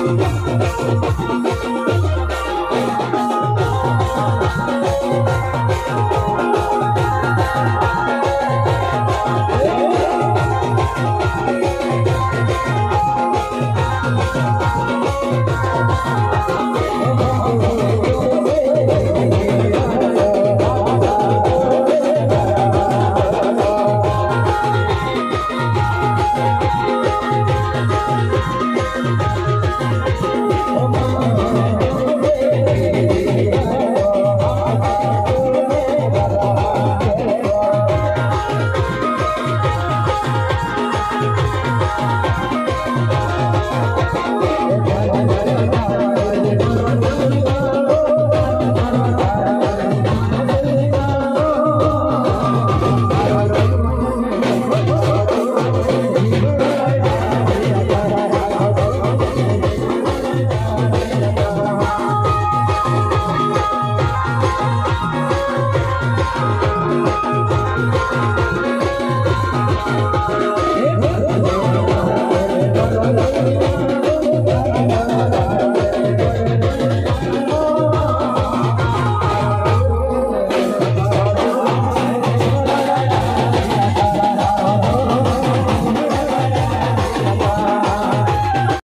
Hey,